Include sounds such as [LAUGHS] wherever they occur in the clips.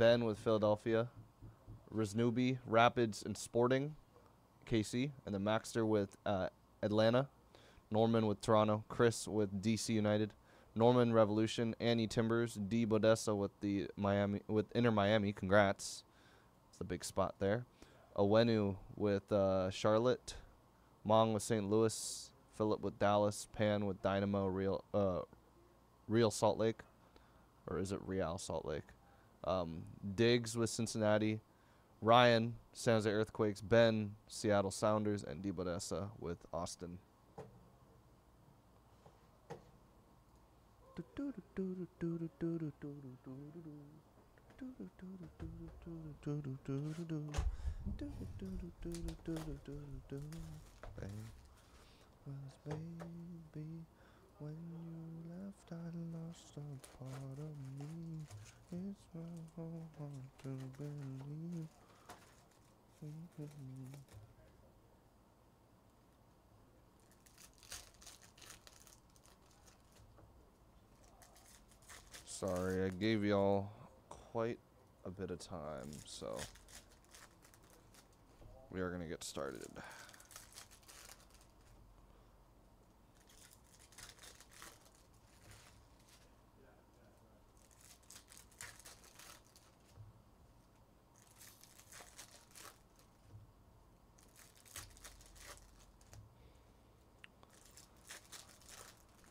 Ben with Philadelphia, Riznubi, Rapids, and Sporting, KC, and then Maxter with uh, Atlanta, Norman with Toronto, Chris with DC United, Norman Revolution, Annie Timbers, D Bodessa with the Miami with Inter Miami. Congrats, it's a big spot there. Owenu with uh, Charlotte, Mong with St. Louis, Philip with Dallas, Pan with Dynamo, Real uh, Real Salt Lake, or is it Real Salt Lake? Um, Diggs with Cincinnati, Ryan San Jose Earthquakes, Ben Seattle Sounders, and D Bodessa with Austin. baby when you left I lost a part of me it's so hard to believe Sorry, I gave y'all quite a bit of time, so we are going to get started.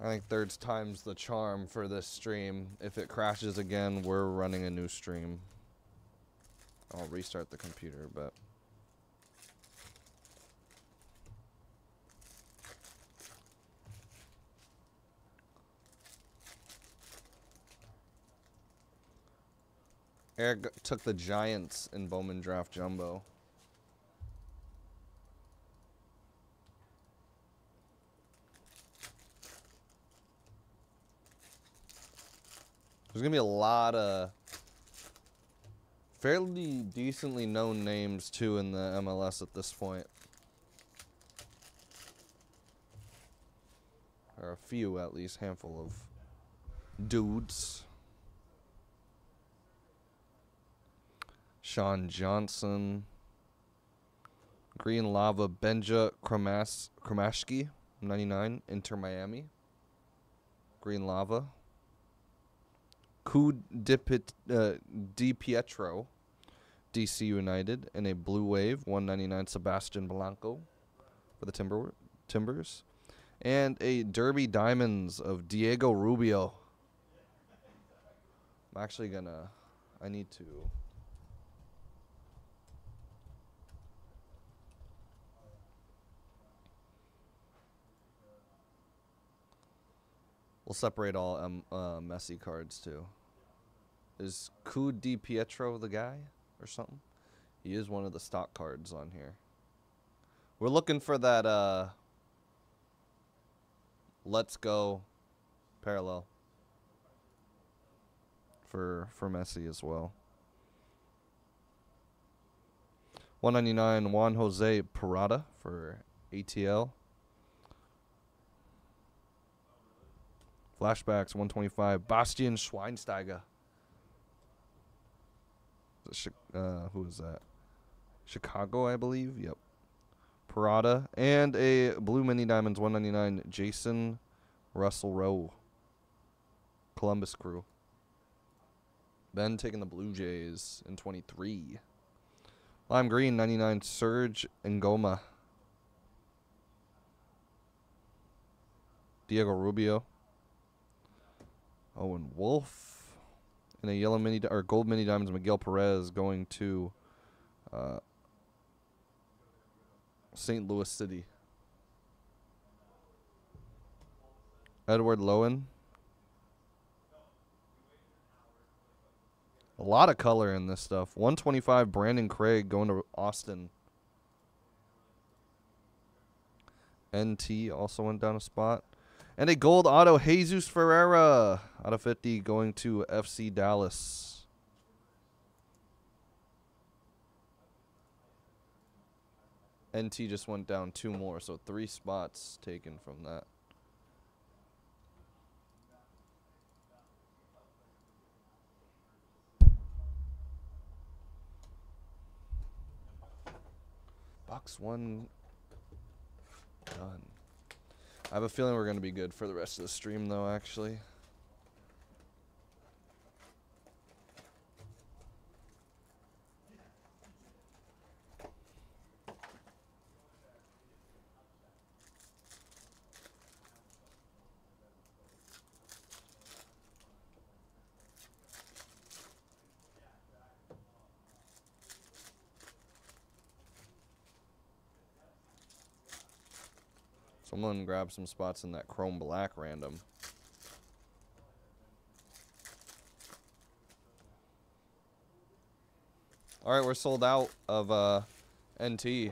I think third's time's the charm for this stream. If it crashes again, we're running a new stream. I'll restart the computer, but... Eric took the Giants in Bowman Draft Jumbo. There's gonna be a lot of fairly decently known names too in the MLS at this point. Or a few at least, handful of dudes. Sean Johnson. Green Lava Benja Kramas Kramashki, 99, Inter Miami. Green Lava. Coup de, uh, Pietro, DC United, and a Blue Wave 199 Sebastian Blanco for the Timber Timbers, and a Derby Diamonds of Diego Rubio. I'm actually gonna. I need to. We'll separate all um, uh, Messi cards too. Is Ku-DiPietro the guy or something? He is one of the stock cards on here. We're looking for that uh Let's Go parallel for for Messi as well. 199 Juan Jose Purata for ATL. Flashbacks 125 Bastian Schweinsteiger uh, who is that? Chicago, I believe. Yep. Purata and a blue mini diamonds 199 Jason Russell Rowe. Columbus Crew. Ben taking the Blue Jays in 23. Lime Green 99 Serge Ngoma. Diego Rubio. Owen Wolff and a yellow mini or gold mini diamonds Miguel Perez going to uh, St. Louis City. Edward Lowen. A lot of color in this stuff. 125 Brandon Craig going to Austin. NT also went down a spot. And a gold auto, Jesus Ferreira. Out of 50 going to FC Dallas. NT just went down two more, so three spots taken from that. Box one done. I have a feeling we're going to be good for the rest of the stream, though, actually. Someone grab some spots in that chrome black random. All right, we're sold out of uh, NT.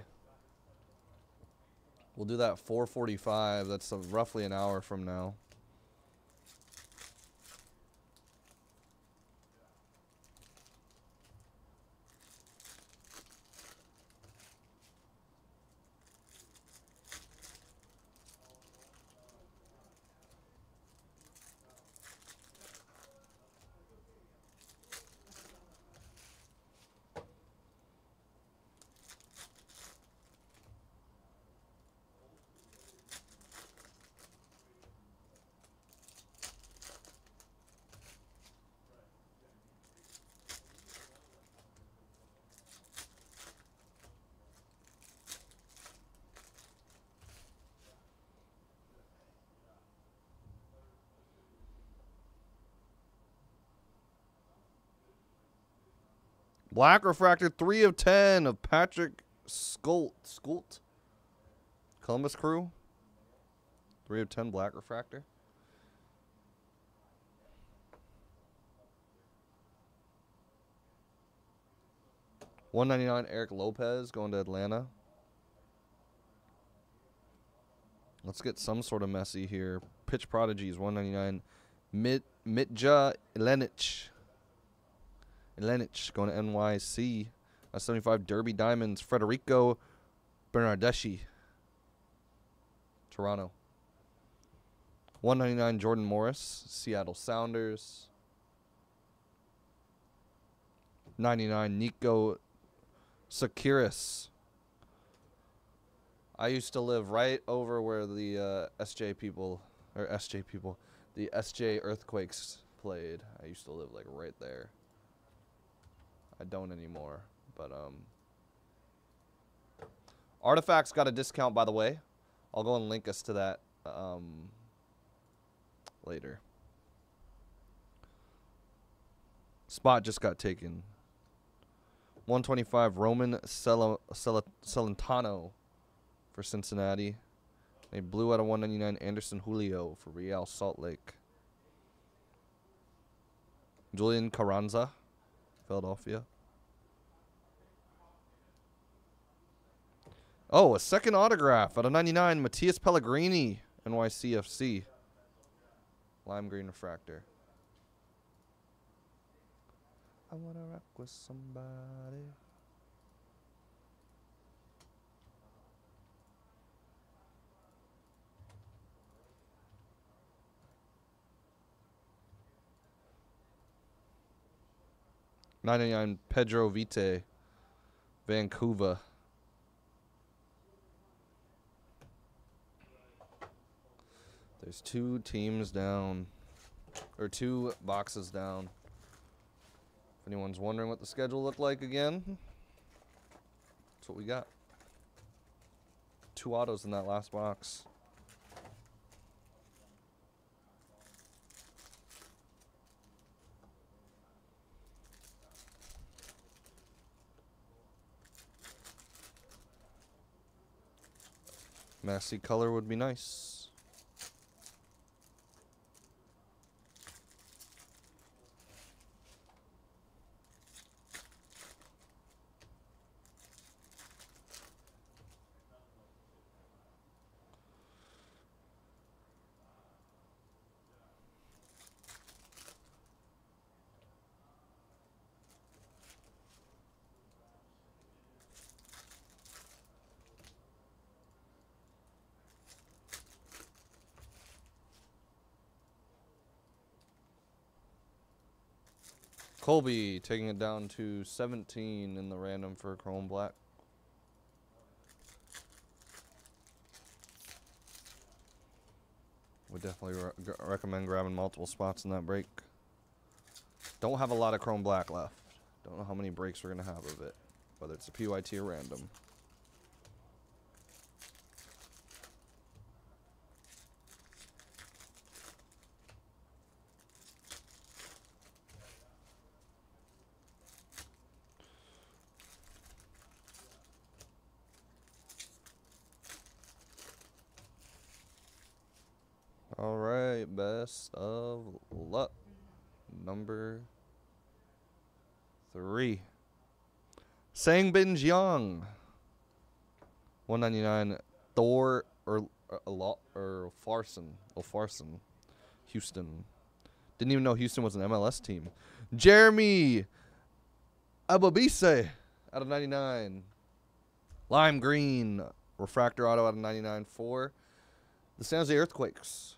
We'll do that 4:45. That's uh, roughly an hour from now. Black refractor, 3 of 10 of Patrick Scolt. Scolt? Columbus Crew. 3 of 10 black refractor. One ninety nine Eric Lopez going to Atlanta. Let's get some sort of messy here. Pitch Prodigies, 199. Mit Mitja Ilenic. Lenich going to NYC. A 75 Derby Diamonds. Federico Bernardeschi. Toronto. 199 Jordan Morris. Seattle Sounders. 99 Niko Tsakiris. I used to live right over where the uh, SJ people, or SJ people, the SJ Earthquakes played. I used to live like right there. I don't anymore. But um Artifacts got a discount by the way. I'll go and link us to that um later. Spot just got taken. 125 Roman Celentano for Cincinnati. They blew out of 199 Anderson Julio for Real Salt Lake. Julian Carranza. Philadelphia. Oh, a second autograph out of 99, Matias Pellegrini, NYCFC. Lime green refractor. I want to rock with somebody. Ninety nine Pedro Vite, Vancouver. There's two teams down, or two boxes down. If anyone's wondering what the schedule looked like again, that's what we got. Two autos in that last box. Massy color would be nice. Colby taking it down to 17 in the random for Chrome Black. Would definitely re recommend grabbing multiple spots in that break. Don't have a lot of Chrome Black left. Don't know how many breaks we're going to have of it, whether it's a PYT or random. Sangbin Jeong. 199. Thor or uh, a lot or Farson. Oh, Farson. Houston. Didn't even know Houston was an MLS team. Jeremy Ebobisse out of 99. Lime Green. Refractor Auto out of 99. For the San Jose Earthquakes.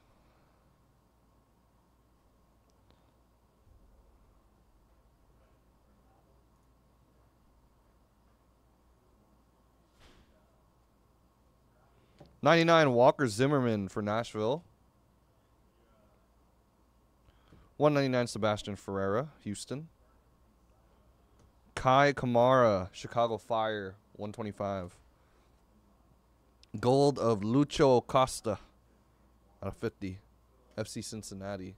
99 Walker Zimmerman for Nashville. 199 Sebastian Ferreira, Houston. Kei Kamara, Chicago Fire, 125. Gold of Lucho Costa out of 50. FC Cincinnati.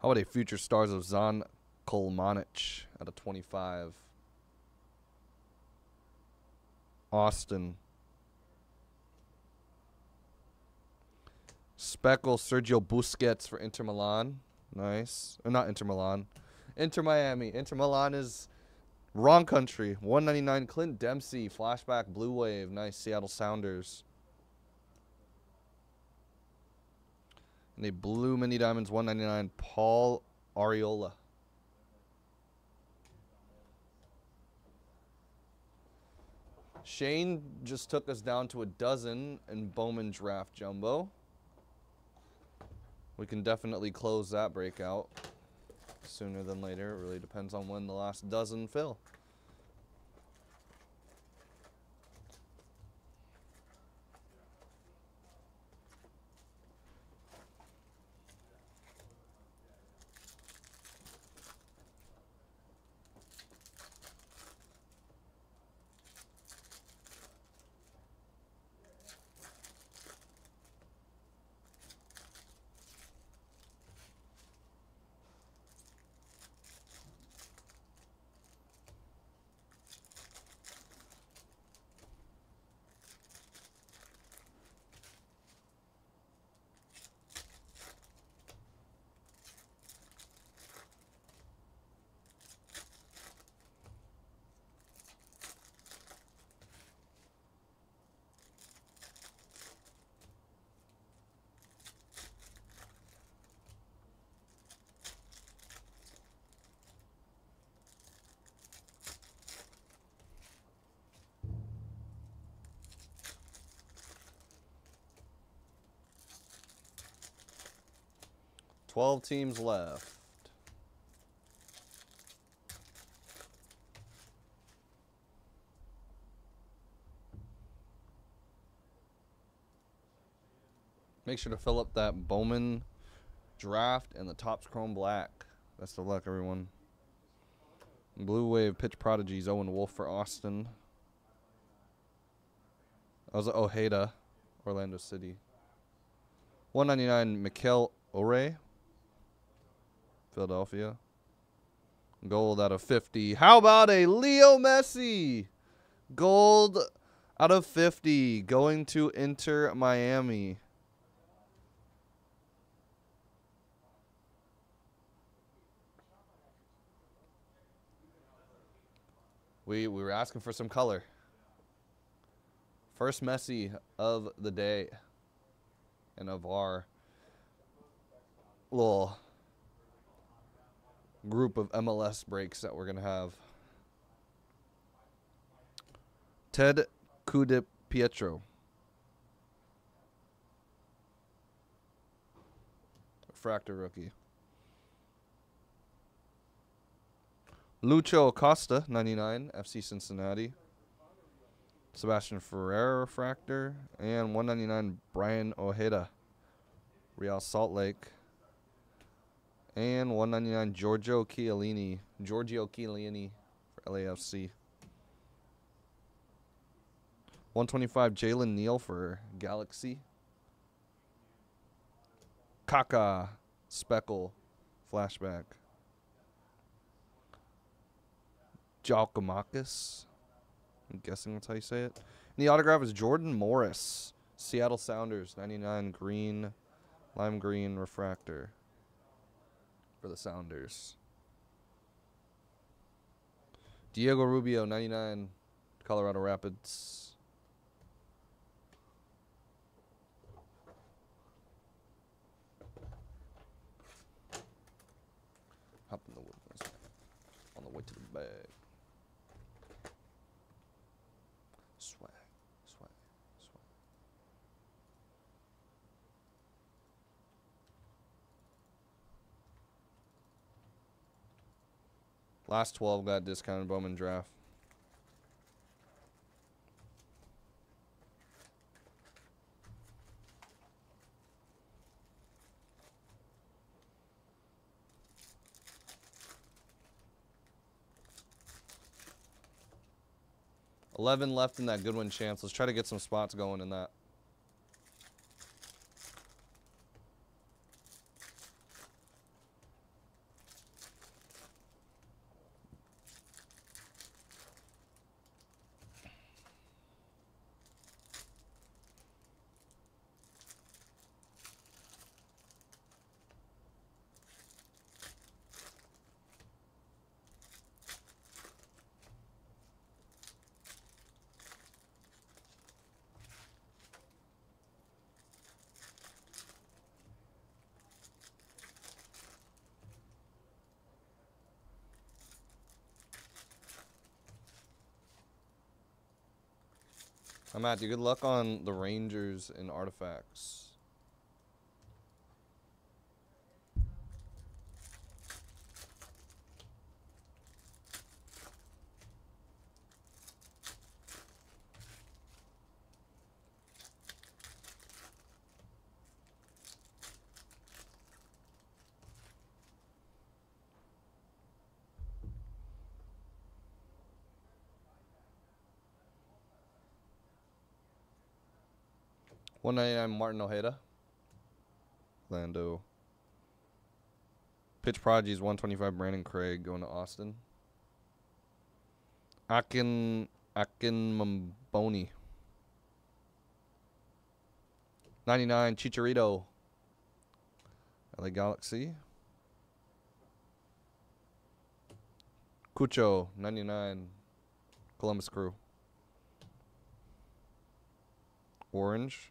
How about a future stars of Zan Kolmanic out of 25. Austin. Speckle Sergio Busquets for Inter Milan. Nice. Or not Inter Milan. Inter Miami. Inter Milan is wrong country. 199 Clint Dempsey. Flashback Blue Wave. Nice. Seattle Sounders. And a blue mini diamonds 199 Paul Arriola. Shane just took us down to a dozen in Bowman Draft Jumbo. We can definitely close that breakout sooner than later. It really depends on when the last dozen fill. 12 teams left. Make sure to fill up that Bowman draft and the Topps Chrome Black. Best of luck, everyone. Blue Wave Pitch Prodigies, Owen Wolff for Austin. That was Ojeda, Orlando City. 199 Mikael Uhre Philadelphia. Gold out of 50. How about a Leo Messi? Gold out of 50 going to Inter Miami. We we were asking for some color. First Messi of the day and of our little group of MLS breaks that we're going to have. Ted Kude Pietro. Fractor rookie. Lucho Acosta, 99, FC Cincinnati. Sebastian Ferrer refractor. And 199 Braian Ojeda, Real Salt Lake. And 199 Giorgio Chiellini, Giorgio Chiellini for LAFC. 125 Jalen Neal for Galaxy. Kaka Speckle flashback. Jalkamakis. I'm guessing that's how you say it. And the autograph is Jordan Morris. Seattle Sounders, 99 green, lime green refractor for the Sounders. Diego Rubio, 99, Colorado Rapids. Hop in the wood on the way to the bag. Swag, swag, swag. Last 12 got discounted Bowman draft. Eleven left in that Goodwin chance. Let's try to get some spots going in that. I'm Matthew. Good luck on the Rangers and artifacts. One ninety nine Martin Ojeda. Lando. Pitch Prodigies one twenty five Brandon Craig going to Austin. Akin Akin Mamboni. Ninety nine Chicharito. LA Galaxy. Cucho, 99. Columbus Crew. Orange.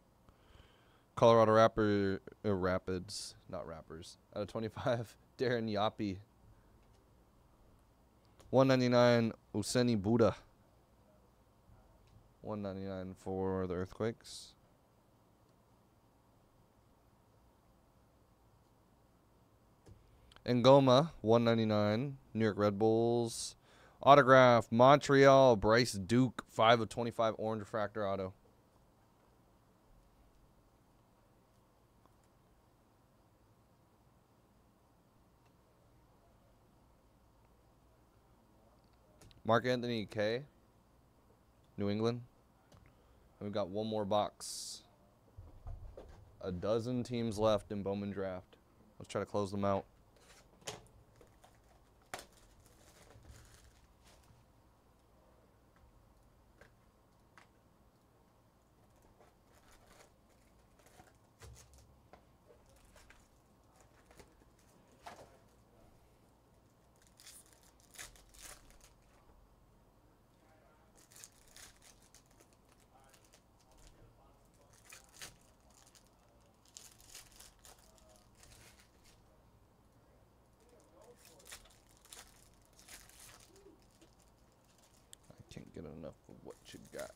Colorado Rapper uh, Rapids, not rappers. Out of 25, [LAUGHS] Darren Yapi. 199 Useni Buddha. 199 for the Earthquakes. Ngoma, 199. New York Red Bulls. Autograph, Montreal, Bryce Duke, 5 of 25 orange refractor auto. Mark-Anthony Kaye New England. And we've got one more box. A dozen teams left in Bowman Draft. Let's try to close them out. Enough of what you got.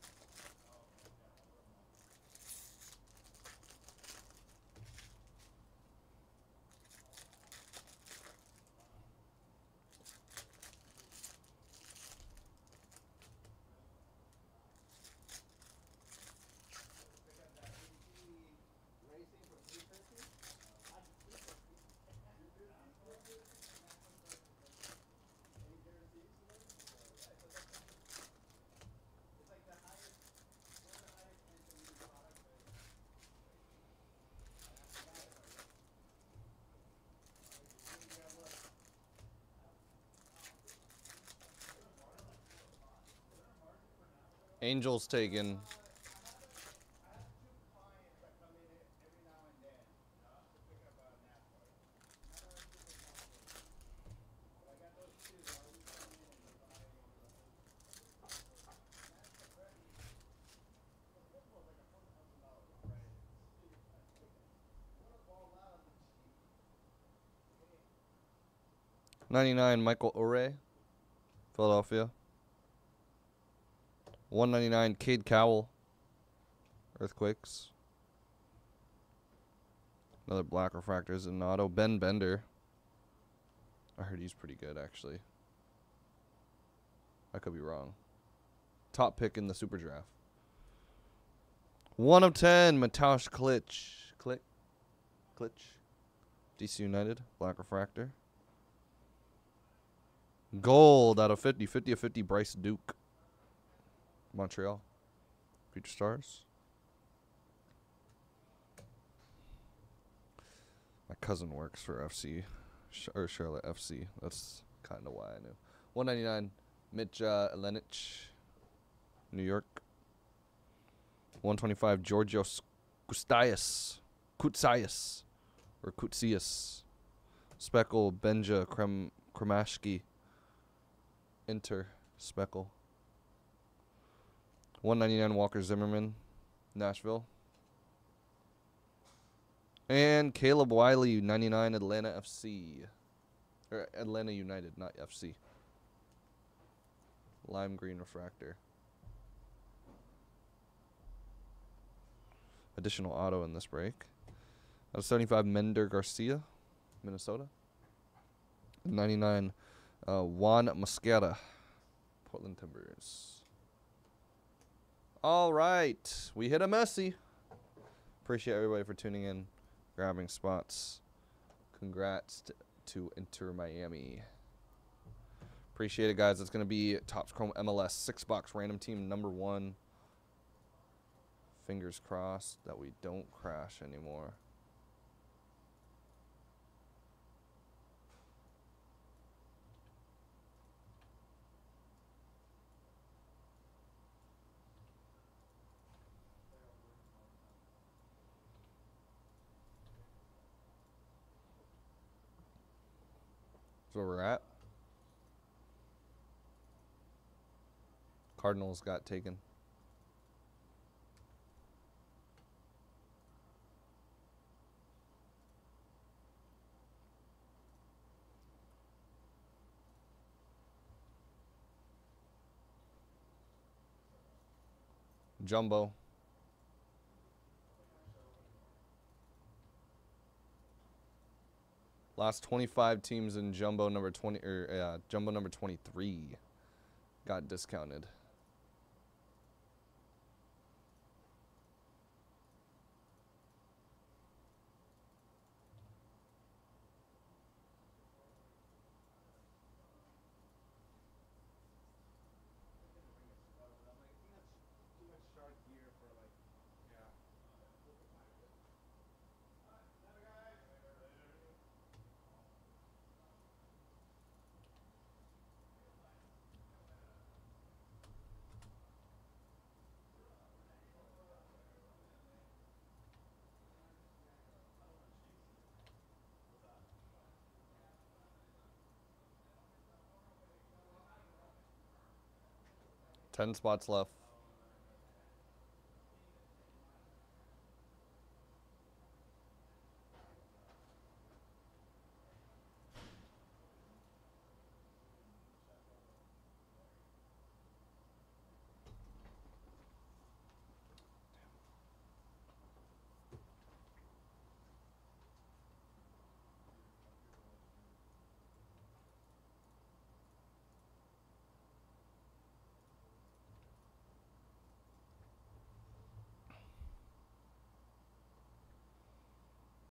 Angels taken. Ninety-nine, Mikael Uhre, Philadelphia. One ninety-nine, Cade Cowell, Earthquakes. Another black refractors in auto. Ben Bender. I heard he's pretty good, actually. I could be wrong. Top pick in the super draft. One of ten, Mateusz Klitsch. Click. Klitsch. DC United, black refractor. Gold out of 50. 50 of 50, Bryce Duke. Montreal. Future Stars. My cousin works for FC, or Charlotte FC. That's kind of why I knew. 199, Mitch uh, Elenich, New York. 125, Georgios Koutsaias, Koutsaias, or Koutsias. Speckle, Benja, Krem, Kremashki, Inter, Speckle. 199 Walker Zimmerman, Nashville. And Caleb Wiley, 99 Atlanta FC. Or Atlanta United, not FC. Lime green refractor. Additional auto in this break. Out of 75 Mender Garcia, Minnesota. 99 uh, Juan Mosquera, Portland Timbers. All right, we hit a messy. Appreciate everybody for tuning in, grabbing spots. Congrats t- to Inter Miami. Appreciate it, guys. It's gonna be Topps Chrome MLS six box random team number one. Fingers crossed that we don't crash anymore. Where we're at. Cardinals got taken. Jumbo. Last 25 teams in jumbo number 20 or uh, jumbo number 23 got discounted. Ten spots left.